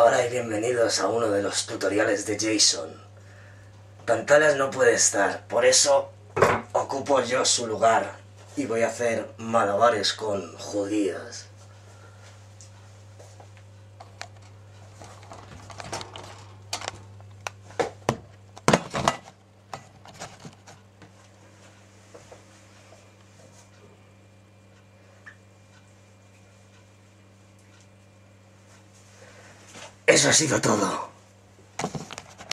Hola y bienvenidos a uno de los tutoriales de Jason. Pantalas no puede estar, por eso ocupo yo su lugar y voy a hacer malabares con judías. Eso ha sido todo.